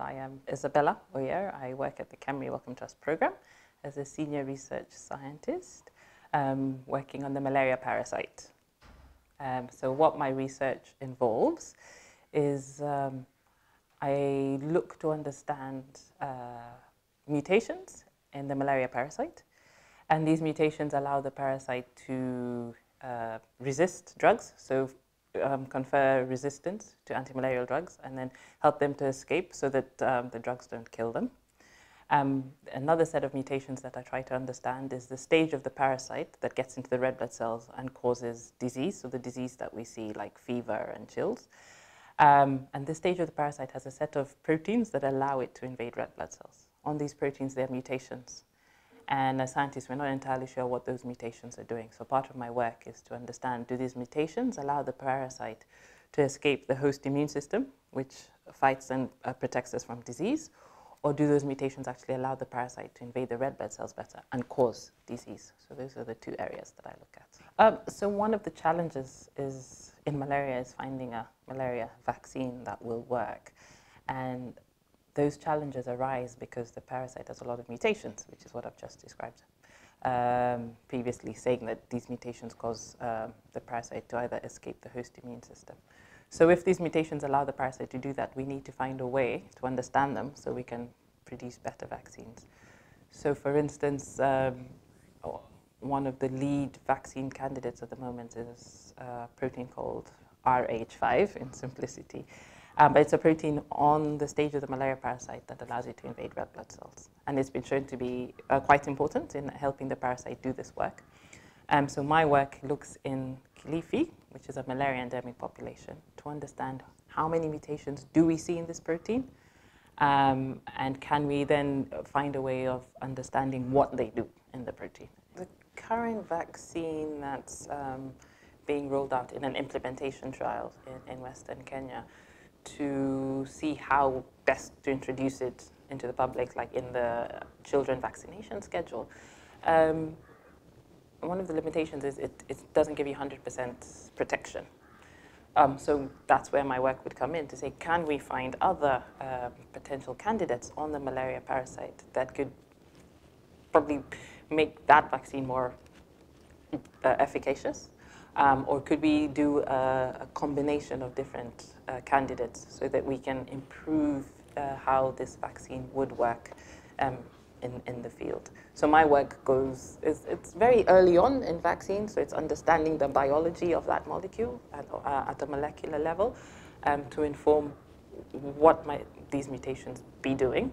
I am Isabella Oyier. I work at the KEMRI Wellcome Trust program as a senior research scientist um, working on the malaria parasite. Um, so what my research involves is um, I look to understand uh, mutations in the malaria parasite. And these mutations allow the parasite to uh, resist drugs, so um, confer resistance to antimalarial drugs, and then help them to escape so that um, the drugs don't kill them. Um, another set of mutations that I try to understand is the stage of the parasite that gets into the red blood cells and causes disease, so the disease that we see like fever and chills. Um, and this stage of the parasite has a set of proteins that allow it to invade red blood cells. On these proteins, there are mutations. And as scientists, we're not entirely sure what those mutations are doing. So part of my work is to understand, do these mutations allow the parasite to escape the host immune system, which fights and uh, protects us from disease, or do those mutations actually allow the parasite to invade the red blood cells better and cause disease? So those are the two areas that I look at. Um, so one of the challenges is in malaria is finding a malaria vaccine that will work. And those challenges arise because the parasite has a lot of mutations, which is what I've just described. Um, previously saying that these mutations cause um, the parasite to either escape the host immune system. So if these mutations allow the parasite to do that, we need to find a way to understand them so we can produce better vaccines. So for instance, um, one of the lead vaccine candidates at the moment is a protein called RH5 in simplicity. Um, but it's a protein on the stage of the malaria parasite that allows it to invade red blood cells. And it's been shown to be uh, quite important in helping the parasite do this work. Um, so my work looks in Kilifi, which is a malaria endemic population, to understand how many mutations do we see in this protein, um, and can we then find a way of understanding what they do in the protein. The current vaccine that's um, being rolled out in an implementation trial in, in Western Kenya to see how best to introduce it into the public, like in the children vaccination schedule. Um, one of the limitations is it, it doesn't give you 100% protection. Um, so that's where my work would come in to say, can we find other uh, potential candidates on the malaria parasite that could probably make that vaccine more uh, efficacious? Um, or could we do a, a combination of different uh, candidates so that we can improve uh, how this vaccine would work um, in, in the field. So my work goes, it's, it's very early on in vaccines, so it's understanding the biology of that molecule at, uh, at a molecular level um, to inform what might these mutations be doing.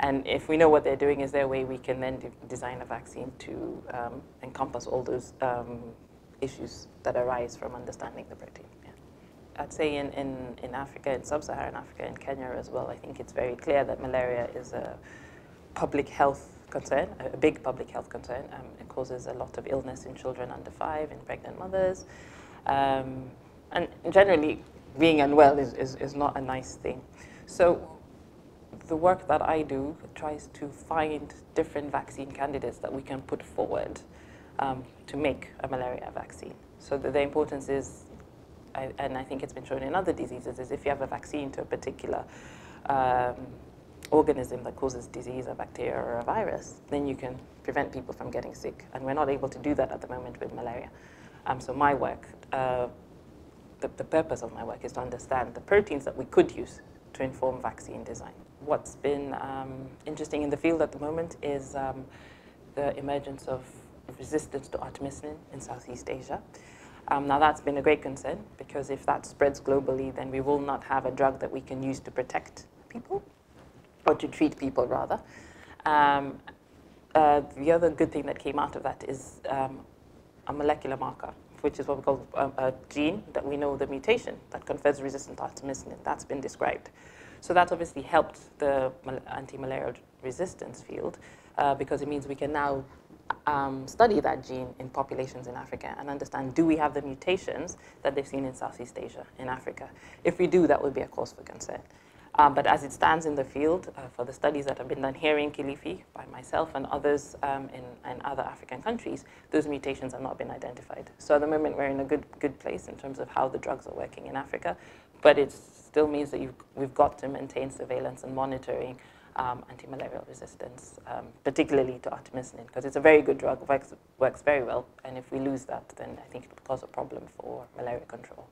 And if we know what they're doing, is there a way we can then de design a vaccine to um, encompass all those um, issues that arise from understanding the protein? Yeah. I'd say in, in, in Africa, in sub-Saharan Africa, in Kenya as well, I think it's very clear that malaria is a public health concern, a big public health concern. Um, it causes a lot of illness in children under five, in pregnant mothers. Um, and generally, being unwell is, is, is not a nice thing. So the work that I do tries to find different vaccine candidates that we can put forward um, to make a malaria vaccine. So the, the importance is, I, and I think it's been shown in other diseases, is if you have a vaccine to a particular um, organism that causes disease, a bacteria or a virus, then you can prevent people from getting sick. And we're not able to do that at the moment with malaria. Um, so my work, uh, the, the purpose of my work is to understand the proteins that we could use to inform vaccine design. What's been um, interesting in the field at the moment is um, the emergence of resistance to artemisinin in Southeast Asia. Um, now that's been a great concern because if that spreads globally, then we will not have a drug that we can use to protect people or to treat people rather. Um, uh, the other good thing that came out of that is um, a molecular marker, which is what we call a, a, gene that we know the mutation that confers resistant artemisinin. That's been described. So that obviously helped the anti-malarial resistance field uh, because it means we can now um, study that gene in populations in Africa and understand do we have the mutations that they've seen in Southeast Asia, in Africa. If we do, that would be a cause for concern. Um, but as it stands in the field, uh, for the studies that have been done here in Kilifi by myself and others um, in, in, other African countries, those mutations have not been identified. So at the moment, we're in a good, good place in terms of how the drugs are working in Africa, but it still means that we've got to maintain surveillance and monitoring um, anti-malarial resistance, um, particularly to artemisinin, because it's a very good drug, works, works very well, and if we lose that, then I think it will cause a problem for malaria control.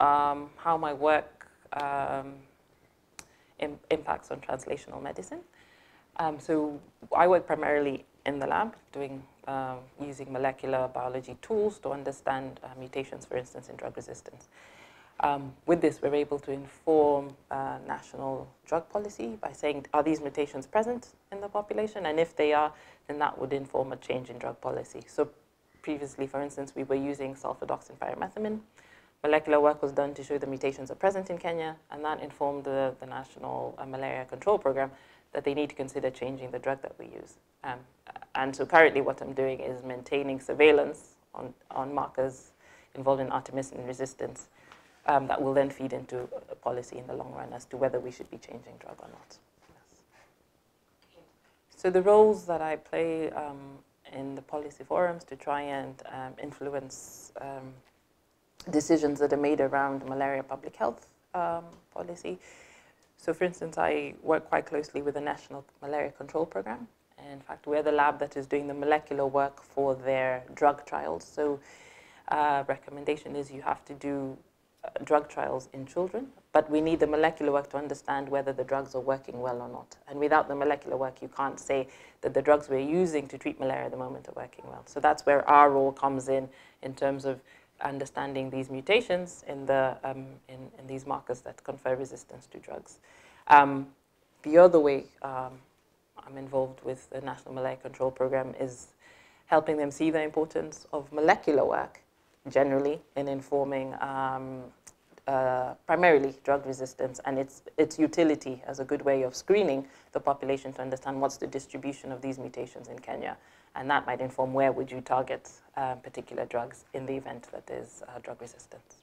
Um, how my work um, Im impacts on translational medicine. Um, so I work primarily in the lab, doing uh, using molecular biology tools to understand uh, mutations, for instance, in drug resistance. Um, with this, we're able to inform uh, national drug policy by saying, are these mutations present in the population? And if they are, then that would inform a change in drug policy. So previously, for instance, we were using sulfadoxine pyrimethamine. Molecular work was done to show the mutations are present in Kenya, and that informed the, the National uh, Malaria Control Program that they need to consider changing the drug that we use. Um, and so currently what I'm doing is maintaining surveillance on, on markers involved in artemisinin resistance um, that will then feed into a policy in the long run as to whether we should be changing drug or not. Yes. So the roles that I play um, in the policy forums to try and um, influence um, decisions that are made around malaria public health um, policy. So for instance, I work quite closely with the National Malaria Control Program. In fact, we're the lab that is doing the molecular work for their drug trials. So uh, recommendation is you have to do drug trials in children, but we need the molecular work to understand whether the drugs are working well or not. And without the molecular work, you can't say that the drugs we're using to treat malaria at the moment are working well. So that's where our role comes in, in terms of understanding these mutations in, the, um, in, in, these markers that confer resistance to drugs. Um, the other way um, I'm involved with the National Malaria Control Program is helping them see the importance of molecular work generally in informing um, uh, primarily drug resistance and its, its utility as a good way of screening the population to understand what's the distribution of these mutations in Kenya. And that might inform where would you target uh, particular drugs in the event that there's uh, drug resistance.